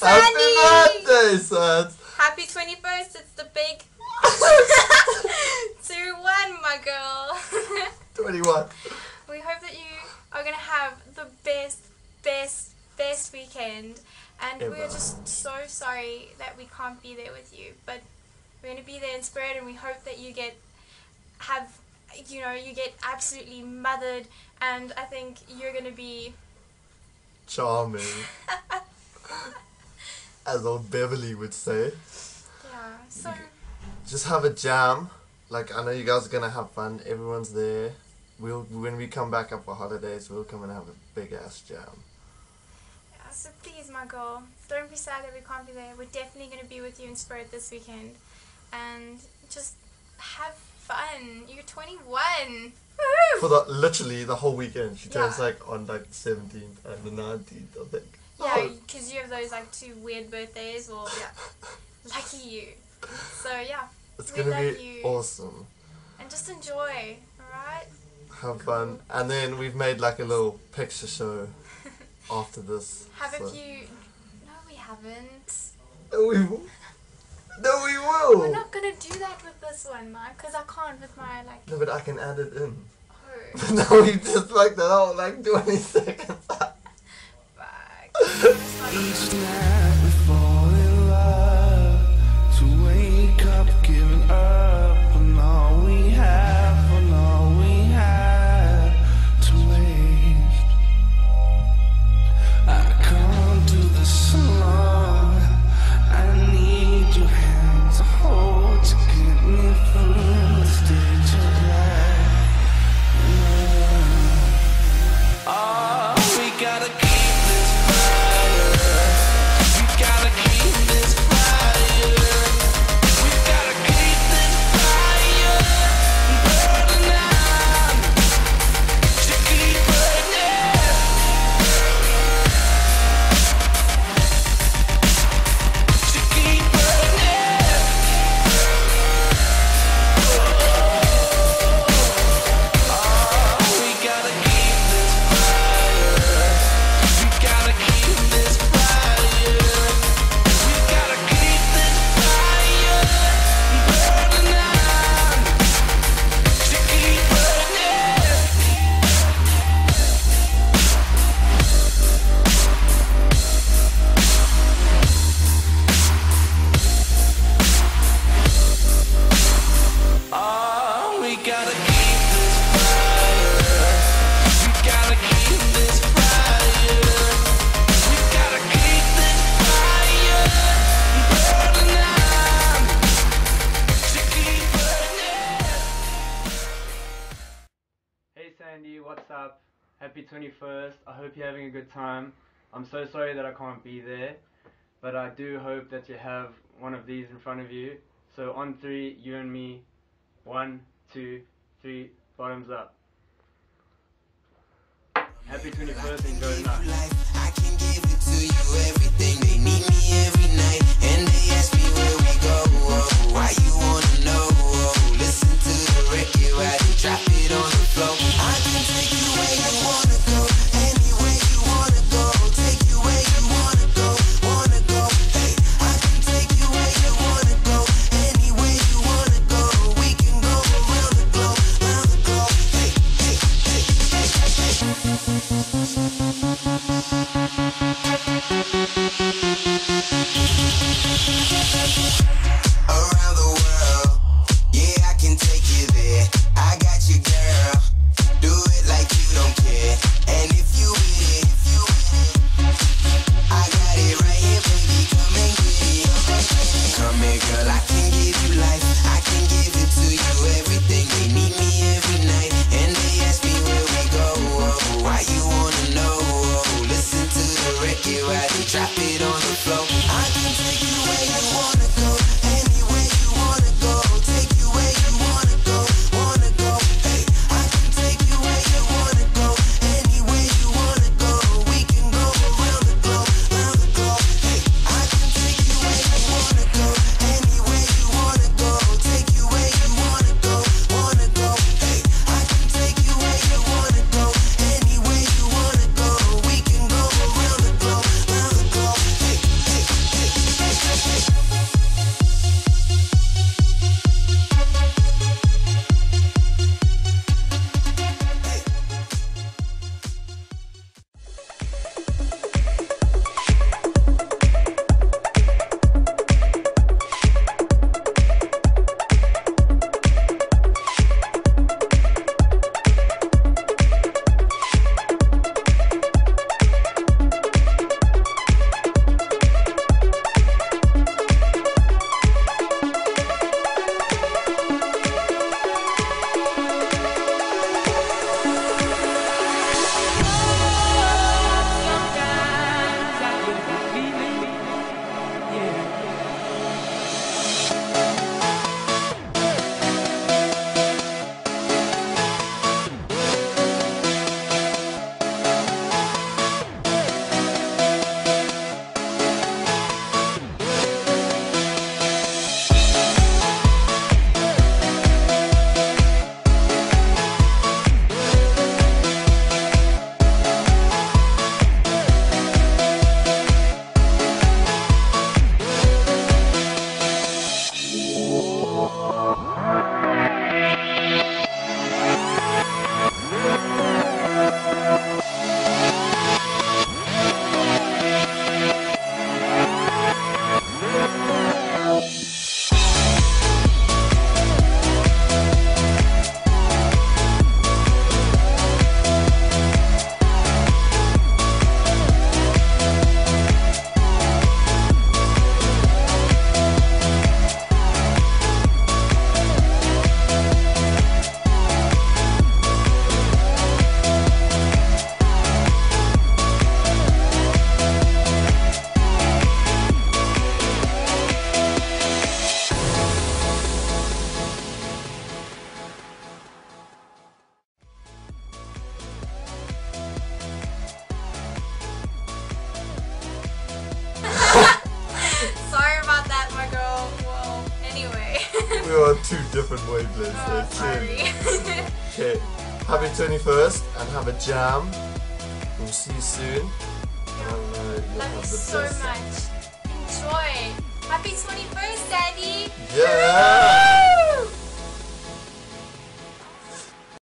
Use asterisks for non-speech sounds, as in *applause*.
Happy birthday, Sand! Happy 21st, it's the big *laughs* 2 1, my girl. *laughs* 21. we hope that you are going to have the best, best, best weekend. And we're just so sorry that we can't be there with you. But we're going to be there in spirit and we hope that you get, have, you know, you get absolutely mothered. And I think you're going to be. Charming. *laughs* As old Beverly would say. Yeah, so. Just have a jam. Like, I know you guys are gonna have fun. Everyone's there. We'll When we come back up for holidays, we'll come and have a big ass jam. Yeah, so please, my girl, don't be sad that we can't be there. We're definitely going to be with you in spirit this weekend. And just have fun. You're 21. For the literally the whole weekend. She turns Yeah. like on like the 17th and the 19th, I think. Yeah, oh. because you have those like two weird birthdays. Well, yeah, *laughs* lucky you. So, yeah, It's we gonna love be you. awesome. and just enjoy, alright? Have fun. And then we've made like a little picture show *laughs* after this. Have so- a few. No, we haven't. No, we will. No, we will. We're not going to do that with this one, Mike, because I can't with my like. No, but I can add it in. Oh, *laughs* no, you just like that out like 20 seconds. *laughs* fuck. Happy 21st. I hope you're having a good time. I'm so sorry that I can't be there, but I do hope that you have one of these in front of you. So on three, you and me. One, two, three, bottoms up. Happy 21st, enjoy the night. you had to drop it on the floor. We are on two different wavelengths. Oh. *laughs* Okay, happy 21st and have a jam. We'll see you soon. And, uh, Love you so best- much. Enjoy. Happy 21st, Daddy. Yeah!